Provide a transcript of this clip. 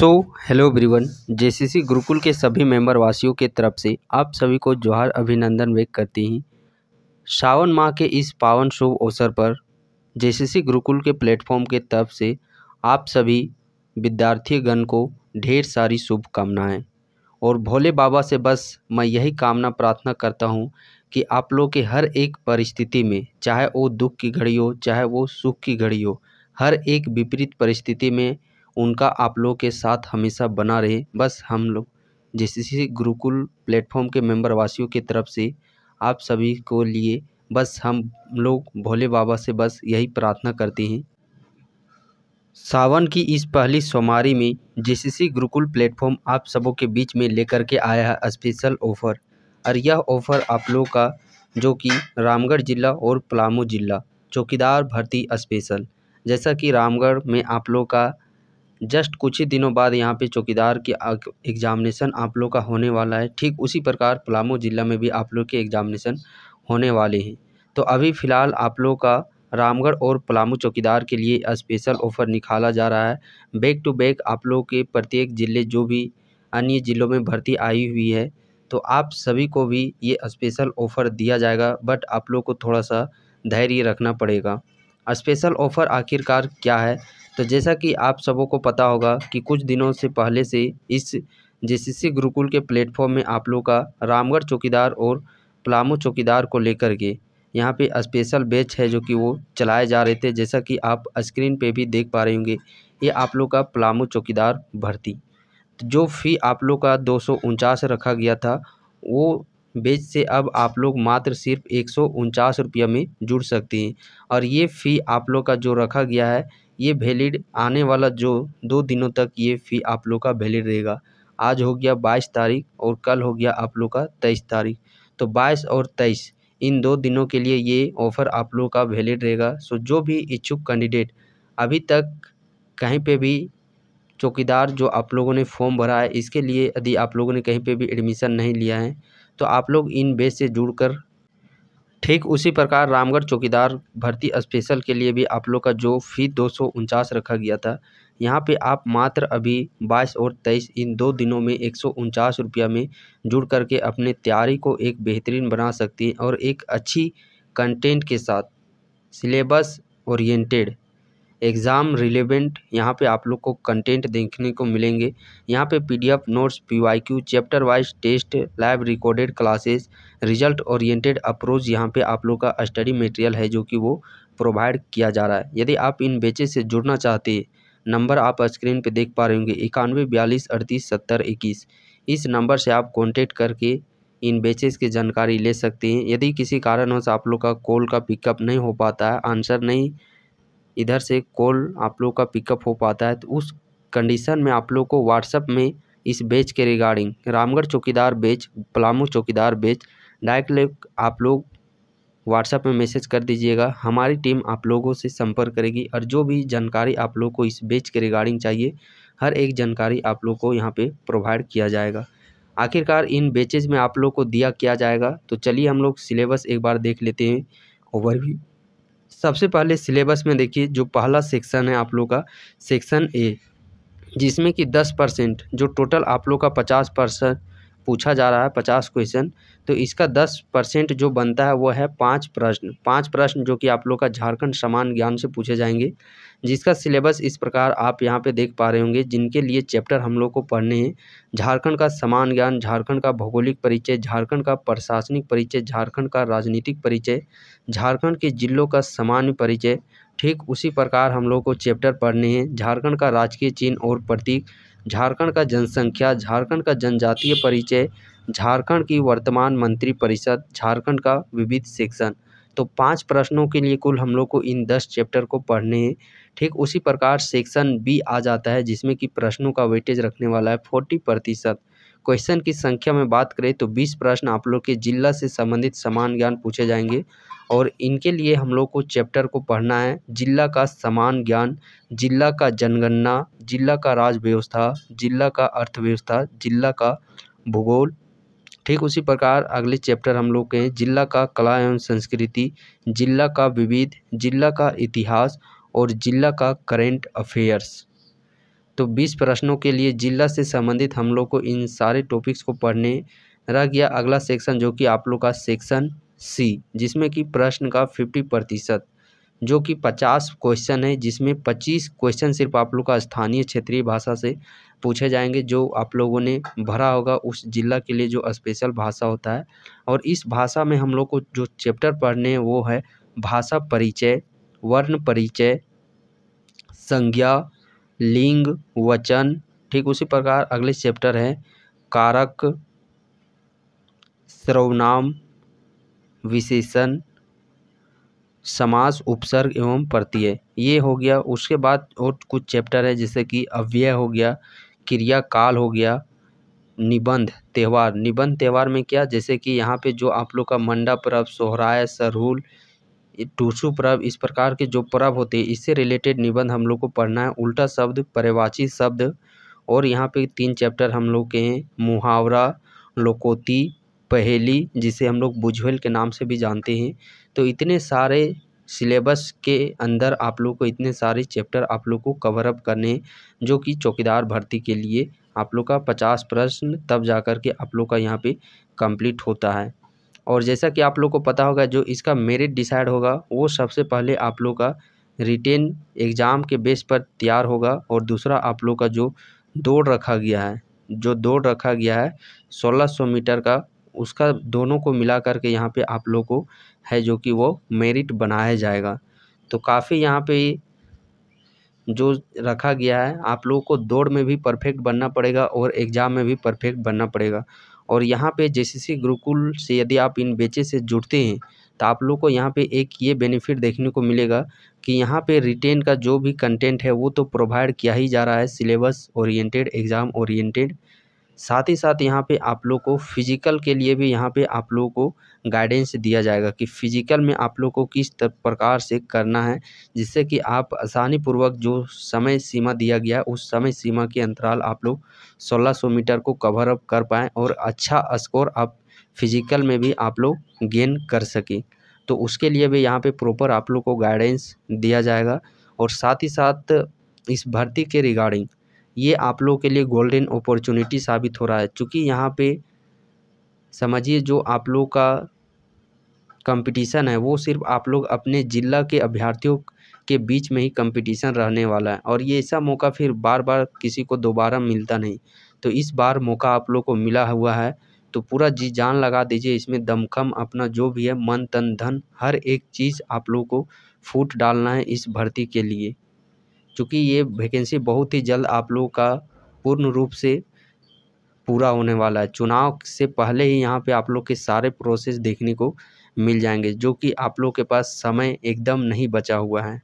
So hello everyone JCC Gurukul के सभी member वासियों के तरफ़ से आप सभी को जोहार अभिनंदन व्यक्त करती हैं। सावन माह के इस पावन शुभ अवसर पर जेसीसी गुरुकुल के प्लेटफॉर्म के तरफ़ से आप सभी विद्यार्थी गण को ढेर सारी शुभकामनाएँ। और भोले बाबा से बस मैं यही कामना प्रार्थना करता हूँ कि आप लोग के हर एक परिस्थिति में, चाहे वो दुख की घड़ी हो, चाहे वो सुख की घड़ी हो, हर एक विपरीत परिस्थिति में उनका आप लोग के साथ हमेशा बना रहे। बस हम लोग जैसे गुरुकुल प्लेटफॉर्म के मेंबर वासियों की तरफ़ से आप सभी को लिए बस हम लोग भोले बाबा से बस यही प्रार्थना करते हैं। सावन की इस पहली सोमारी में जेसीसी गुरुकुल प्लेटफॉर्म आप सबों के बीच में लेकर के आया है स्पेशल ऑफ़र और यह ऑफ़र आप लोग का जो कि रामगढ़ ज़िला और पलामू ज़िला चौकीदार भर्ती स्पेशल जैसा कि रामगढ़ में आप लोग का जस्ट कुछ ही दिनों बाद यहाँ पे चौकीदार की एग्ज़ामिनेशन आप लोग का होने वाला है। ठीक उसी प्रकार पलामू ज़िला में भी आप लोग के एग्ज़ामिनेशन होने वाले हैं। तो अभी फ़िलहाल आप लोग का रामगढ़ और पलामू चौकीदार के लिए स्पेशल ऑफ़र निकाला जा रहा है। बैक टू बैक आप लोग के प्रत्येक ज़िले जो भी अन्य ज़िलों में भर्ती आई हुई है तो आप सभी को भी ये स्पेशल ऑफ़र दिया जाएगा। बट आप लोग को थोड़ा सा धैर्य रखना पड़ेगा। स्पेशल ऑफ़र आखिरकार क्या है? तो जैसा कि आप सबों को पता होगा कि कुछ दिनों से पहले से इस जेसीसी गुरुकुल के प्लेटफॉर्म में आप लोग का रामगढ़ चौकीदार और पलामू चौकीदार को लेकर के यहाँ पे स्पेशल बैच है जो कि वो चलाए जा रहे थे, जैसा कि आप स्क्रीन पे भी देख पा रहे होंगे, ये आप लोग का पलामू चौकीदार भर्ती। जो फ़ी आप लोग का दो सौ उनचास रखा गया था, वो बेच से अब आप लोग मात्र सिर्फ़ एक सौ उनचास रुपया में जुड़ सकते हैं। और ये फ़ी आप लोग का जो रखा गया है ये वैलिड आने वाला जो दो दिनों तक ये फ़ी आप लोग का वैलिड रहेगा। आज हो गया बाईस तारीख और कल हो गया आप लोग का तेईस तारीख। तो बाईस और तेईस, इन दो दिनों के लिए ये ऑफ़र आप लोग का वैलिड रहेगा। सो जो भी इच्छुक कैंडिडेट अभी तक कहीं पे भी चौकीदार जो आप लोगों ने फॉर्म भरा है, इसके लिए यदि आप लोगों ने कहीं पे भी एडमिशन नहीं लिया है तो आप लोग इन बेस से जुड़कर ठीक उसी प्रकार रामगढ़ चौकीदार भर्ती स्पेशल के लिए भी आप लोग का जो फ़ी दो सौ उनचास रखा गया था। यहाँ पे आप मात्र अभी बाईस और तेईस इन दो दिनों में एक सौ रुपया में जुड़ करके अपने तैयारी को एक बेहतरीन बना सकती हैं और एक अच्छी कंटेंट के साथ सिलेबस ओरिएंटेड एग्ज़ाम रिलेवेंट यहाँ पे आप लोग को कंटेंट देखने को मिलेंगे। यहाँ पे PDF, notes, PYQ, chapter wise test, live recorded classes, result oriented approach यहाँ पे आप लोग का स्टडी मटेरियल है जो कि वो प्रोवाइड किया जा रहा है। यदि आप इन बेचे से जुड़ना चाहते हैं, नंबर आप स्क्रीन पे देख पा रहे होंगे, इक्यानवे, बयालीस, अड़तीस, सत्तर, इक्कीस। इस नंबर से आप कॉन्टेक्ट करके इन बेचेस की जानकारी ले सकते हैं। यदि किसी कारणवश आप लोग का कॉल का पिकअप नहीं हो पाता है, आंसर नहीं इधर से कॉल आप लोग का पिकअप हो पाता है तो उस कंडीशन में आप लोग को व्हाट्सअप में इस बेच के रिगार्डिंग रामगढ़ चौकीदार बेच पलामू चौकीदार बेच डायरेक्ट आप लोग व्हाट्सएप में मैसेज कर दीजिएगा। हमारी टीम आप लोगों से संपर्क करेगी और जो भी जानकारी आप लोग को इस बेच के रिगार्डिंग चाहिए, हर एक जानकारी आप लोग को यहाँ पे प्रोवाइड किया जाएगा। आखिरकार इन बेचेज में आप लोग को दिया किया जाएगा तो चलिए हम लोग सिलेबस एक बार देख लेते हैं। ओवरव्यू सबसे पहले सिलेबस में देखिए, जो पहला सेक्शन है आप लोग का सेक्शन ए जिसमें कि दस परसेंट, जो टोटल आप लोग का पचास परसेंट पूछा जा रहा है पचास क्वेश्चन तो इसका दस परसेंट जो बनता है वो है पाँच प्रश्न। पाँच प्रश्न जो कि आप लोग का झारखंड समान ज्ञान से पूछे जाएँगे, जिसका सिलेबस इस प्रकार आप यहाँ पे देख पा रहे होंगे, जिनके लिए चैप्टर हम लोग को पढ़ने हैं। झारखंड का समान ज्ञान, झारखंड का भौगोलिक परिचय, झारखंड का प्रशासनिक परिचय, झारखंड का राजनीतिक परिचय, झारखंड के जिलों का सामान्य परिचय, ठीक उसी प्रकार हम लोग को चैप्टर पढ़ने हैं। झारखंड का राजकीय चिन्ह और प्रतीक झारखंड का जनसंख्या, झारखंड का जनजातीय परिचय, झारखंड की वर्तमान मंत्री परिषद, झारखंड का विविध सेक्शन। तो पाँच प्रश्नों के लिए कुल हम लोग को इन दस चैप्टर को पढ़ने हैं। ठीक उसी प्रकार सेक्शन बी आ जाता है, जिसमें कि प्रश्नों का वेटेज रखने वाला है फोर्टी प्रतिशत। क्वेश्चन की संख्या में बात करें तो बीस प्रश्न आप लोग के जिला से संबंधित समान ज्ञान पूछे जाएँगे। और इनके लिए हम लोग को चैप्टर को पढ़ना है। जिला का समान ज्ञान, जिला का जनगणना, जिला का राज व्यवस्था जिला का अर्थव्यवस्था, जिला का भूगोल। ठीक उसी प्रकार अगले चैप्टर हम लोग के हैं। जिला का कला एवं संस्कृति, जिला का विविध, जिला का इतिहास और जिला का करेंट अफेयर्स। तो बीस प्रश्नों के लिए जिला से संबंधित हम लोग को इन सारे टॉपिक्स को पढ़ने रह गया अगला सेक्शन जो कि आप लोग का सेक्शन सी, जिसमें कि प्रश्न का फिफ्टी प्रतिशत, जो कि पचास क्वेश्चन है, जिसमें पच्चीस क्वेश्चन सिर्फ़ आप लोग का स्थानीय क्षेत्रीय भाषा से पूछे जाएँगे, जो आप लोगों ने भरा होगा उस जिला के लिए जो स्पेशल भाषा होता है। और इस भाषा में हम लोग को जो चैप्टर पढ़ने हैं, वो है भाषा परिचय, वर्ण परिचय, संज्ञा, लिंग, वचन, ठीक उसी प्रकार अगले चैप्टर है, कारक, सर्वनाम विशेषण, समास, उपसर्ग एवं प्रत्यय। ये हो गया, उसके बाद और कुछ चैप्टर है, जैसे कि अव्यय हो गया, क्रिया काल हो गया, निबंध, त्यौहार। निबंध, त्यौहार में क्या, जैसे कि यहाँ पे जो आप लोग का मंडा पर्व, सोहराय, सरहुल टूसू पर्व, इस प्रकार के जो पर्व होते हैं, इससे रिलेटेड निबंध हम लोग को पढ़ना है। उल्टा शब्द पर्यवाची शब्द, और यहाँ पे तीन चैप्टर हम लोग के हैं, मुहावरा, लोकोती पहेली, जिसे हम लोग बुझवेल के नाम से भी जानते हैं। तो इतने सारे सिलेबस के अंदर आप लोग को इतने सारे चैप्टर आप लोग को कवर अप करने जो कि चौकीदार भर्ती के लिए आप लोग का पचास प्रश्न तब जा कर के आप लोग का यहाँ पे कंप्लीट होता है। और जैसा कि आप लोग को पता होगा, जो इसका मेरिट डिसाइड होगा, वो सबसे पहले आप लोग का रिटेन एग्ज़ाम के बेस पर तैयार होगा और दूसरा आप लोग का जो दौड़ रखा गया है, जो दौड़ रखा गया है, सोलह सौ मीटर का उसका दोनों को मिला कर के यहाँ पे आप लोग को है जो कि वो मेरिट बनाया जाएगा। तो काफ़ी यहाँ पे जो रखा गया है, आप लोगों को दौड़ में भी परफेक्ट बनना पड़ेगा और एग्ज़ाम में भी परफेक्ट बनना पड़ेगा। और यहाँ पे सी गुरुकुल से यदि आप इन बेचे से जुड़ते हैं तो आप लोग को यहाँ पे एक ये बेनिफिट देखने को मिलेगा कि यहाँ पे रिटेन का जो भी कंटेंट है, वो तो प्रोवाइड किया ही जा रहा है सिलेबस ओरिएंटेड एग्ज़ाम ओरिएंटेड साथ ही साथ यहाँ पे आप लोग को फ़िज़िकल के लिए भी यहाँ पे आप लोगों को गाइडेंस दिया जाएगा कि फ़िज़िकल में आप लोग को किस प्रकार से करना है, जिससे कि आप आसानी पूर्वक जो समय सीमा दिया गया उस समय सीमा के अंतराल आप लोग 1600 मीटर को कवर अप कर पाएँ और अच्छा स्कोर आप फ़िज़िकल में भी आप लोग गेन कर सकें। तो उसके लिए भी यहाँ पर प्रॉपर आप लोग को गाइडेंस दिया जाएगा और साथ ही साथ इस भर्ती के रिगार्डिंग ये आप लोगों के लिए गोल्डन अपॉर्चुनिटी साबित हो रहा है। क्योंकि यहाँ पे, समझिए जो आप लोग का कंपटीशन है, वो सिर्फ़ आप लोग अपने ज़िला के अभ्यर्थियों के बीच में ही कंपटीशन रहने वाला है। और ये ऐसा मौका फिर बार बार किसी को दोबारा मिलता नहीं। तो इस बार मौका आप लोग को मिला हुआ है। तो पूरा जी जान लगा दीजिए, इसमें दमखम अपना जो भी है, मन, तन, धन, हर एक चीज़ आप लोग को फूट डालना है इस भर्ती के लिए। चूँकि ये वैकेंसी बहुत ही जल्द आप लोगों का पूर्ण रूप से पूरा होने वाला है। चुनाव से पहले ही यहाँ पे आप लोग के सारे प्रोसेस देखने को मिल जाएँगे, जो कि आप लोग के पास समय एकदम नहीं बचा हुआ है।